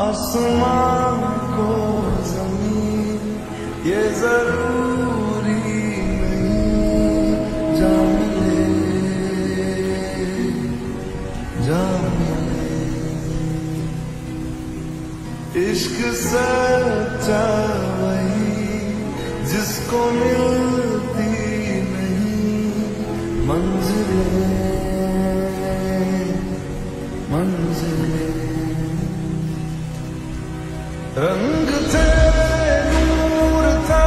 आसमां को ज़मीन, ये ज़रूरी नहीं। जान ले जान ले। इश्क सच्चा वही जिसको मिलती नहीं। मंजिलें मंजिलें। रंग थे नूर था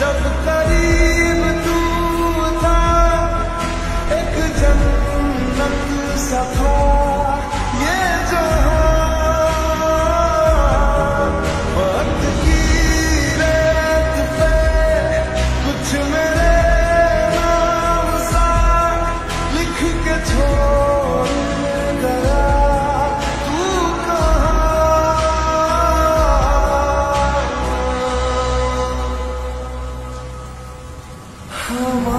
जब करीब तू था एक जन्नत सफ़ा Oh on.